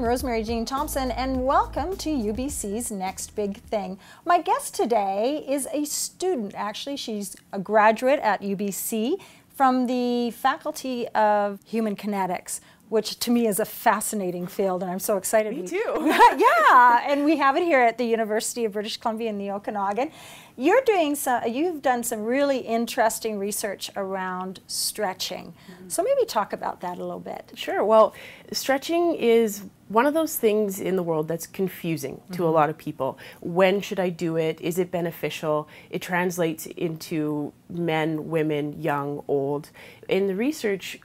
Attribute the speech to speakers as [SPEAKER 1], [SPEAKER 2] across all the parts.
[SPEAKER 1] I'm Rosemary Jean Thompson, and welcome to UBC's Next Big Thing. My guest today is a student, actually. She's a graduate at UBC from the Faculty of Human Kinetics which to me is a fascinating field, and I'm so excited.
[SPEAKER 2] Me too.
[SPEAKER 1] yeah, and we have it here at the University of British Columbia in the Okanagan. You're doing some, you've done some really interesting research around stretching. Mm -hmm. So maybe talk about that a little bit.
[SPEAKER 2] Sure. Well, stretching is one of those things in the world that's confusing to mm -hmm. a mm-hmm. lot of people. When should I do it? Is it beneficial? It translates into men, women, young, old. In the research,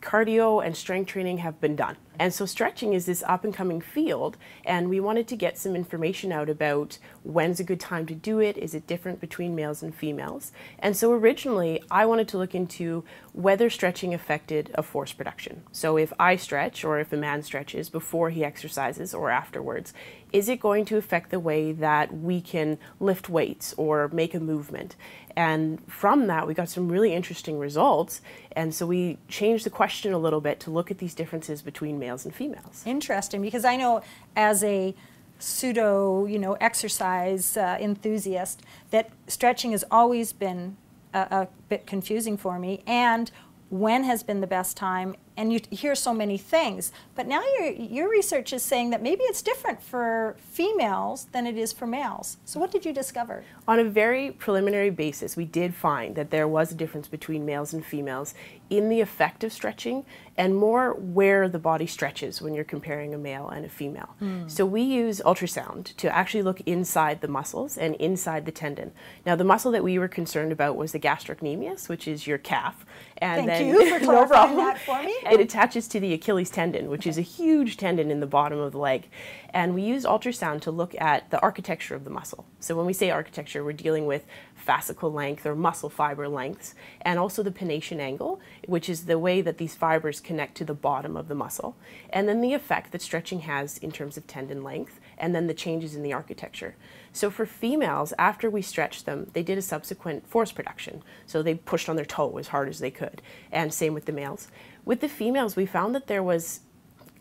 [SPEAKER 2] cardio and strength training have been done. And so stretching is this up and coming field, and we wanted to get some information out about when's a good time to do it, is it different between males and females. And so originally, I wanted to look into whether stretching affected a force production. So if I stretch, or if a man stretches before he exercises or afterwards, is it going to affect the way that we can lift weights or make a movement? And from that, we got some really interesting results. And so we changed the question a little bit to look at these differences between males and females.
[SPEAKER 1] Interesting, because I know as a pseudo, you know, exercise uh, enthusiast that stretching has always been a, a bit confusing for me. And when has been the best time and you hear so many things. But now your, your research is saying that maybe it's different for females than it is for males. So what did you discover?
[SPEAKER 2] On a very preliminary basis, we did find that there was a difference between males and females in the effect of stretching and more where the body stretches when you're comparing a male and a female. Mm. So we use ultrasound to actually look inside the muscles and inside the tendon. Now the muscle that we were concerned about was the gastrocnemius, which is your calf.
[SPEAKER 1] And Thank then, you for clarifying no that for me.
[SPEAKER 2] It attaches to the Achilles tendon, which okay. is a huge tendon in the bottom of the leg. And we use ultrasound to look at the architecture of the muscle. So when we say architecture, we're dealing with fascicle length or muscle fiber lengths, and also the pennation angle, which is the way that these fibers connect to the bottom of the muscle, and then the effect that stretching has in terms of tendon length, and then the changes in the architecture. So for females, after we stretched them, they did a subsequent force production. So they pushed on their toe as hard as they could, and same with the males. With the females, we found that there was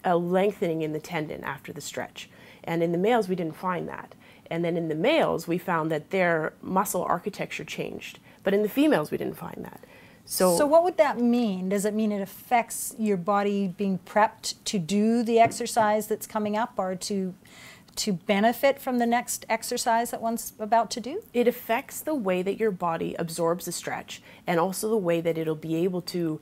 [SPEAKER 2] a lengthening in the tendon after the stretch. And in the males, we didn't find that. And then in the males, we found that their muscle architecture changed. But in the females, we didn't find that.
[SPEAKER 1] So, so what would that mean? Does it mean it affects your body being prepped to do the exercise that's coming up or to to benefit from the next exercise that one's about to do?
[SPEAKER 2] It affects the way that your body absorbs the stretch and also the way that it'll be able to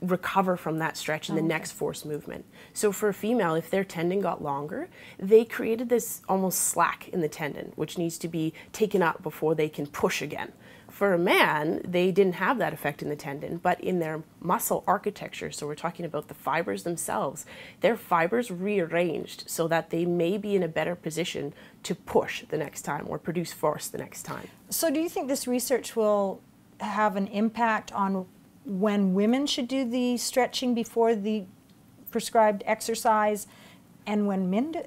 [SPEAKER 2] recover from that stretch in the oh, okay. next force movement. So for a female, if their tendon got longer, they created this almost slack in the tendon, which needs to be taken up before they can push again. For a man, they didn't have that effect in the tendon, but in their muscle architecture, so we're talking about the fibers themselves, their fibers rearranged so that they may be in a better position to push the next time or produce force the next time.
[SPEAKER 1] So do you think this research will have an impact on when women should do the stretching before the prescribed exercise and when men do,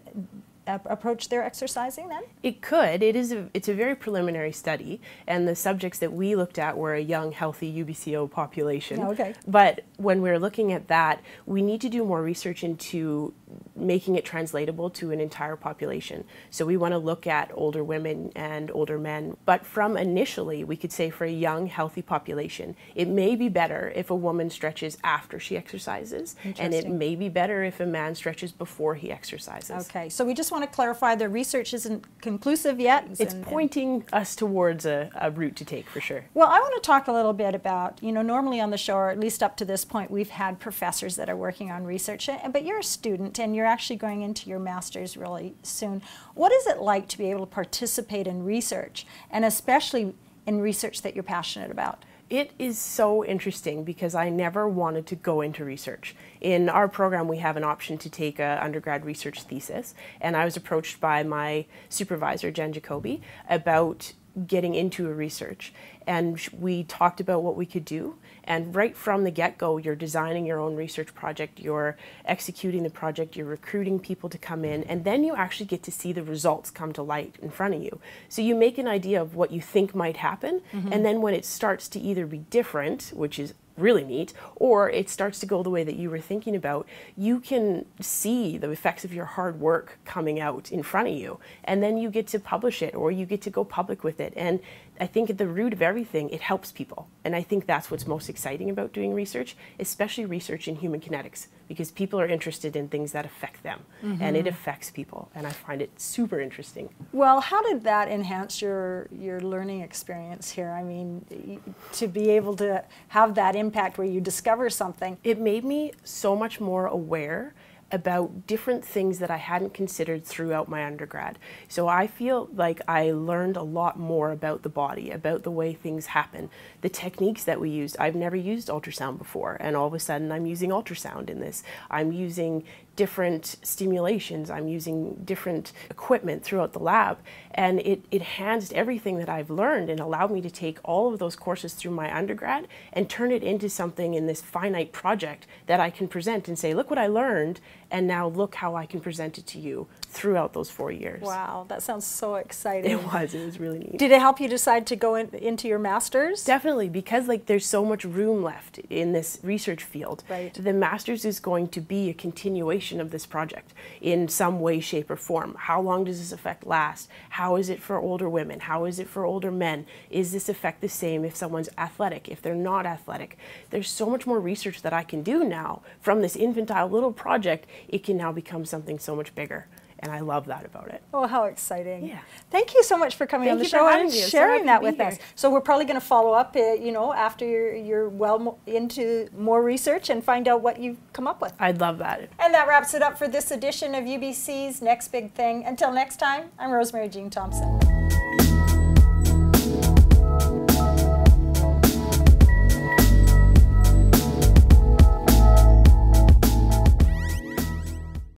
[SPEAKER 1] uh, approach their exercising then?
[SPEAKER 2] It could. It is a, it's a very preliminary study, and the subjects that we looked at were a young, healthy UBCO population.
[SPEAKER 1] Oh, okay.
[SPEAKER 2] But when we're looking at that, we need to do more research into making it translatable to an entire population. So we want to look at older women and older men. But from initially, we could say for a young, healthy population, it may be better if a woman stretches after she exercises, and it may be better if a man stretches before he exercises.
[SPEAKER 1] Okay, so we just want to clarify the research isn't conclusive yet.
[SPEAKER 2] It's pointing us towards a, a route to take for sure.
[SPEAKER 1] Well, I want to talk a little bit about, you know, normally on the show, or at least up to this point, we've had professors that are working on research, but you're a student and you're actually going into your master's really soon. What is it like to be able to participate in research, and especially in research that you're passionate about?
[SPEAKER 2] It is so interesting because I never wanted to go into research. In our program, we have an option to take an undergrad research thesis, and I was approached by my supervisor, Jen Jakobi, about getting into a research. And we talked about what we could do. And right from the get go, you're designing your own research project, you're executing the project, you're recruiting people to come in, and then you actually get to see the results come to light in front of you. So you make an idea of what you think might happen, mm -hmm. and then when it starts to either be different, which is really neat, or it starts to go the way that you were thinking about, you can see the effects of your hard work coming out in front of you. And then you get to publish it or you get to go public with it. And I think at the root of everything, it helps people. And I think that's what's most exciting about doing research, especially research in human kinetics, because people are interested in things that affect them mm-hmm. and it affects people. And I find it super interesting.
[SPEAKER 1] Well, how did that enhance your, your learning experience here? I mean, to be able to have that impact where you discover something.
[SPEAKER 2] It made me so much more aware about different things that I hadn't considered throughout my undergrad. So I feel like I learned a lot more about the body, about the way things happen, the techniques that we used. I've never used ultrasound before, and all of a sudden I'm using ultrasound in this. I'm using different stimulations, I'm using different equipment throughout the lab, and it, it enhanced everything that I've learned and allowed me to take all of those courses through my undergrad and turn it into something in this finite project that I can present and say, look what I learned, and now look how I can present it to you throughout those four years.
[SPEAKER 1] Wow, that sounds so exciting.
[SPEAKER 2] It was, it was really neat.
[SPEAKER 1] Did it help you decide to go in, into your master's?
[SPEAKER 2] Definitely, because like there's so much room left in this research field.
[SPEAKER 1] Right.
[SPEAKER 2] The master's is going to be a continuation of this project in some way, shape, or form. How long does this effect last? How is it for older women? How is it for older men? Is this effect the same if someone's athletic, if they're not athletic? There's so much more research that I can do now from this infantile little project. It can now become something so much bigger and I love that about it.
[SPEAKER 1] Oh, how exciting!
[SPEAKER 2] Yeah.
[SPEAKER 1] Thank you so much for coming
[SPEAKER 2] Thank
[SPEAKER 1] on the show and sharing
[SPEAKER 2] so
[SPEAKER 1] that with here. us. So we're probably going to follow up, uh, you know, after you're, you're well into more research and find out what you've come up with.
[SPEAKER 2] I'd love that.
[SPEAKER 1] And that wraps it up for this edition of UBC's Next Big Thing. Until next time, I'm Rosemary Jean Thompson.